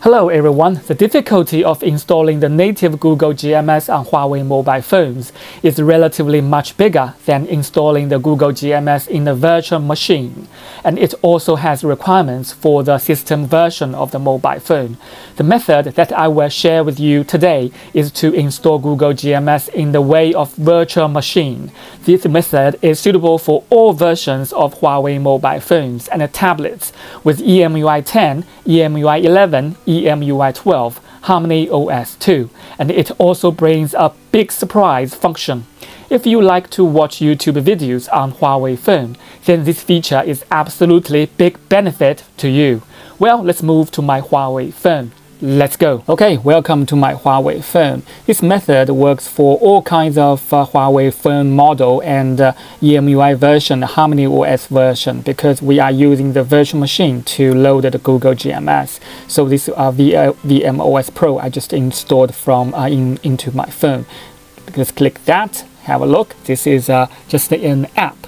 Hello everyone. The difficulty of installing the native Google GMS on Huawei mobile phones is relatively much bigger than installing the Google GMS in a virtual machine, and it also has requirements for the system version of the mobile phone. The method that I will share with you today is to install Google GMS in the way of virtual machine. This method is suitable for all versions of Huawei mobile phones and tablets with EMUI 10, EMUI 11, EMUI 12, Harmony OS 2, and it also brings a big surprise function. If you like to watch YouTube videos on Huawei phone, then this feature is absolutely big benefit to you. Well, let's move to my Huawei phone. Let's go. Okay, welcome to my Huawei phone. This method works for all kinds of uh, Huawei phone model and uh, EMUI version, Harmony OS version, because we are using the virtual machine to load the Google GMS. So this uh, v, uh, VMOS Pro I just installed from uh, in, into my phone. Just click that, have a look. This is uh, just an app.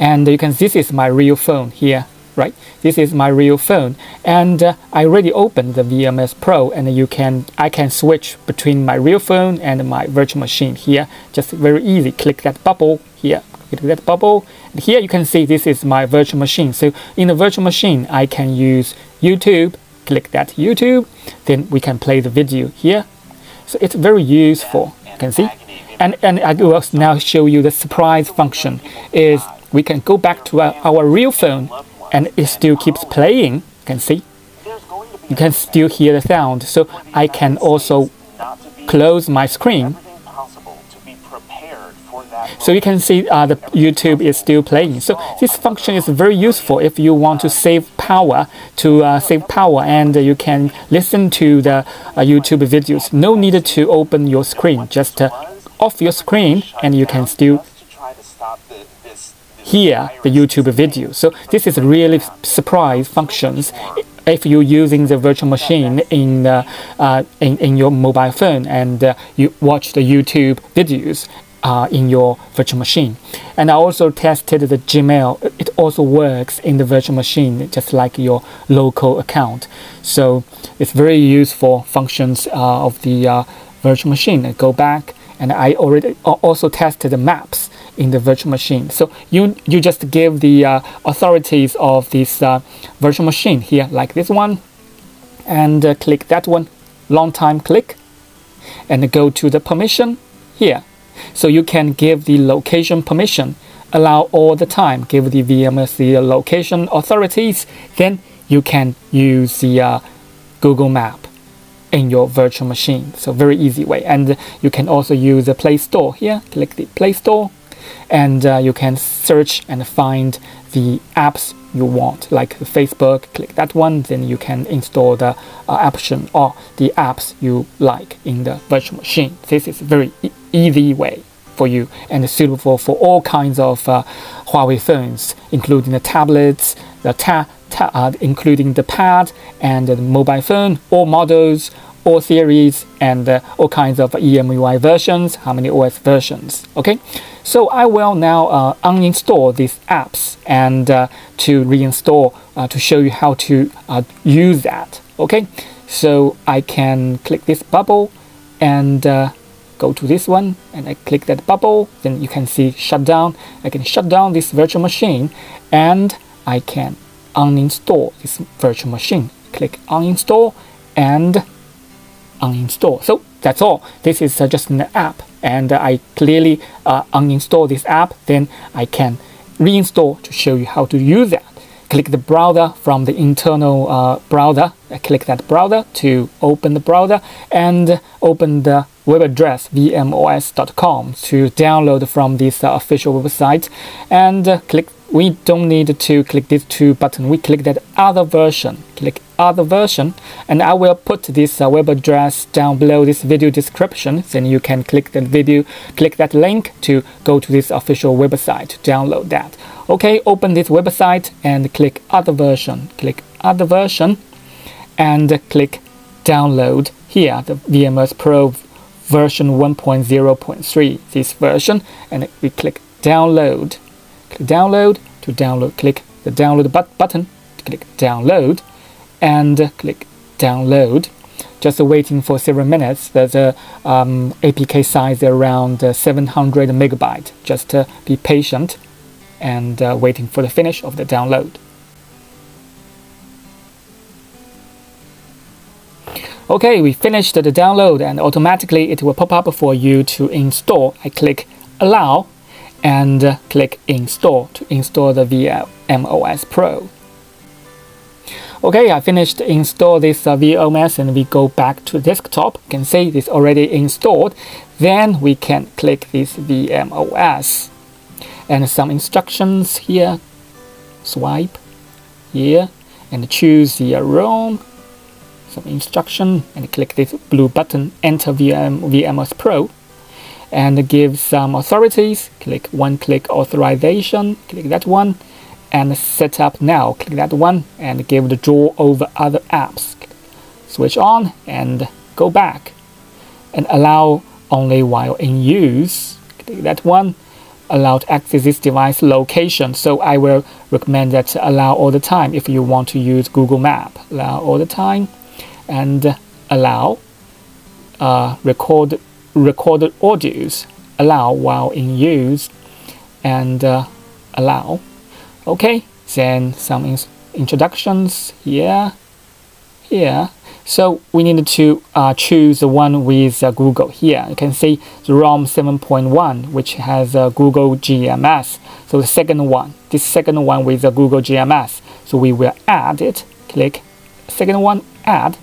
And you can, see this is my real phone here right? This is my real phone, and uh, I already opened the VMOS Pro, and you can I can switch between my real phone and my virtual machine here. Just very easy. Click that bubble here. Click that bubble. And here you can see this is my virtual machine. So in the virtual machine, I can use YouTube. Click that YouTube. Then we can play the video here. So it's very useful. You can see. And, and I will now show you the surprise function is we can go back to our, our real phone and it still keeps playing. You can see. You can still hear the sound. So I can also close my screen. So you can see uh, the YouTube is still playing. So this function is very useful if you want to save power to uh, save power and you can listen to the uh, YouTube videos. No need to open your screen. Just uh, off your screen and you can still hear the YouTube video. So this is really surprise functions if you're using the virtual machine in, uh, uh, in, in, your mobile phone and uh, you watch the YouTube videos uh, in your virtual machine. And I also tested the Gmail. It also works in the virtual machine, just like your local account. So it's very useful functions uh, of the uh, virtual machine. I go back and I already also tested the maps in the virtual machine. So you you just give the uh, authorities of this uh, virtual machine here, like this one, and uh, click that one, long time click, and go to the permission here. So you can give the location permission, allow all the time, give the VMOS the location authorities, then you can use the uh, Google Map in your virtual machine. So very easy way. And you can also use the Play Store here. Click the Play Store and uh, you can search and find the apps you want like Facebook click that one then you can install the uh, option or the apps you like in the virtual machine. This is a very e easy way for you and suitable for all kinds of uh, Huawei phones including the tablets the ta, ta uh, including the pad and the mobile phone, all models, all series, and uh, all kinds of EMUI versions, Harmony OS versions. Okay, so I will now uh, uninstall these apps and uh, to reinstall uh, to show you how to uh, use that. Okay, so I can click this bubble and go to this one and I click that bubble then you can see shut down I can shut down this virtual machine and I can uninstall this virtual machine. Click uninstall and uninstall. So that's all. This is uh, just an app and I clearly uh, uninstall this app. Then I can reinstall to show you how to use that. Click the browser from the internal uh, browser. I click that browser to open the browser and open the web address vmos.com to download from this uh, official website and uh, click we don't need to click these two buttons. We click that other version. Click other version, and I will put this uh, web address down below this video description. Then you can click that video, click that link to go to this official website to download that. Okay, open this website and click other version. Click other version, and click download here the VMOS Pro version 1.0.3 this version, and we click download click download to download click the download but button click download and click download. Just waiting for several minutes. There's a um, APK size around uh, 700 megabyte. Just uh, be patient and uh, waiting for the finish of the download. Okay, we finished the download and automatically it will pop up for you to install. I click allow and click install to install the VMOS Pro. Okay, I finished install this uh, and we go back to desktop. You can see this already installed. Then we can click this VMOS and some instructions here. Swipe here and choose the ROM some instruction and click this blue button enter VM, VMOS Pro and give some authorities click one click authorization click that one and set up now. Click that one and give the draw over other apps. Switch on and go back. And allow only while in use. Click that one. Allow to access this device location. So I will recommend that allow all the time if you want to use Google Map. Allow all the time and allow uh, record recorded audios. Allow while in use and uh, allow okay then some in introductions. Here here so we need to uh, choose the one with uh, Google. Here you can see the ROM 7.1 which has uh, Google GMS so the second one this second one with the Google GMS so we will add it. Click. Second one add.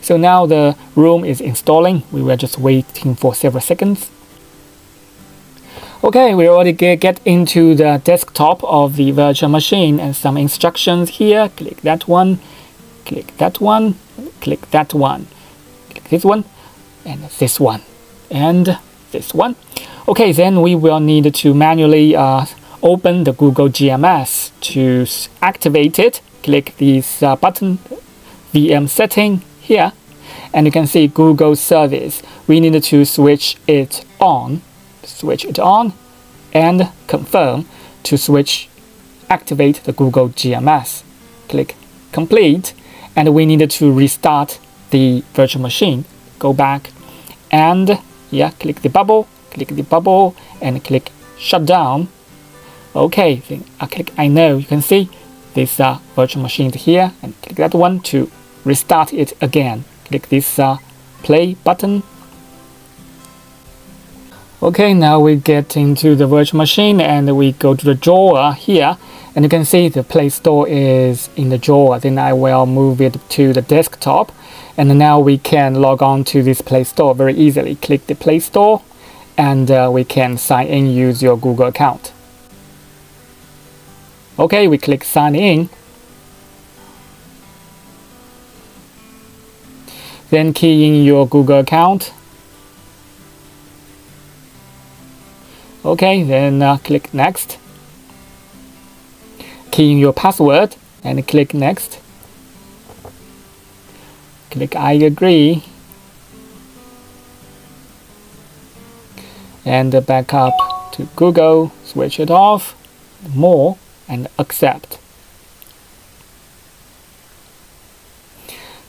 So now the ROM is installing. We were just waiting for several seconds. Okay, we already get, into the desktop of the virtual machine and some instructions here. Click that one, click that one, click that one, click this one, and this one, and this one. Okay, then we will need to manually uh, open the Google GMS to activate it. Click this uh, button, VM setting, here and you can see Google service. We need to switch it on, switch it on and confirm to switch activate the Google GMS. Click complete and we needed to restart the virtual machine. Go back and yeah, click the bubble, click the bubble and click shut down. Okay, then I click I know you can see this uh, virtual machine here and click that one to restart it again. Click this uh, play button. Okay, now we get into the virtual machine and we go to the drawer here and you can see the Play Store is in the drawer. Then I will move it to the desktop and now we can log on to this Play Store very easily. Click the Play Store and uh, we can sign in use your Google account. Okay, we click sign in Then key in your Google account. Okay, then uh, click next. Key in your password and click next. Click I agree. And back up to Google, switch it off, more, and accept.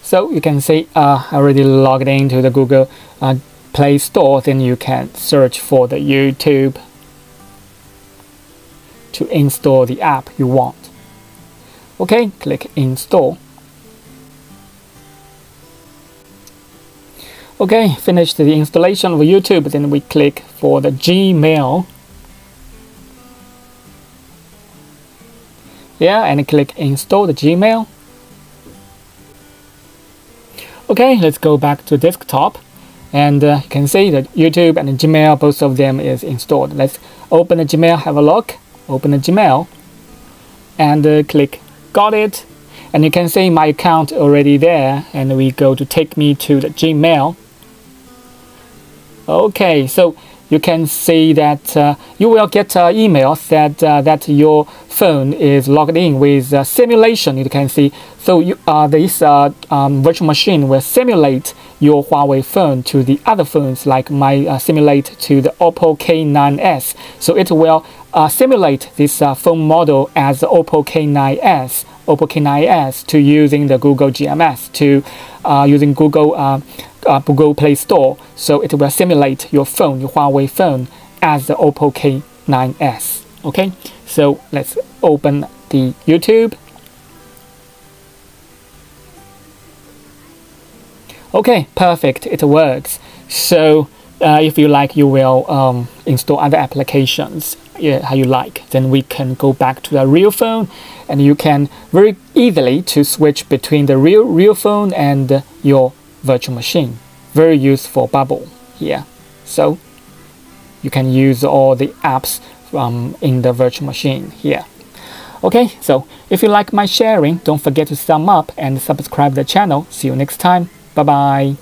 So you can see uh, already logged into the Google uh, Play Store, then you can search for the YouTube to install the app you want. Okay, click install. Okay, finished the installation of YouTube, then we click for the Gmail. Yeah, and click install the Gmail. Okay, let's go back to desktop. And uh, you can see that YouTube and Gmail, both of them is installed. Let's open the Gmail, have a look. Open the Gmail and uh, click got it. And you can see my account already there. And we go to take me to the Gmail. Okay, so you can see that uh, you will get uh, emails that uh, that your phone is logged in with uh, simulation. You can see so you, uh, this um, virtual machine will simulate your Huawei phone to the other phones like my uh, simulate to the Oppo K9s. So it will uh, simulate this uh, phone model as the Oppo K9s, Oppo K9s to using the Google GMS to uh, using Google uh, uh, Google Play Store. So it will simulate your phone, your Huawei phone as the Oppo K9s. Okay, so let's open the YouTube. Okay, perfect, it works. So uh, if you like, you will um, install other applications yeah, how you like. Then we can go back to the real phone and you can very easily to switch between the real real phone and your virtual machine. Very useful bubble here. So you can use all the apps um, in the virtual machine here. Okay, so if you like my sharing, don't forget to thumb up and subscribe the channel. See you next time. 拜拜。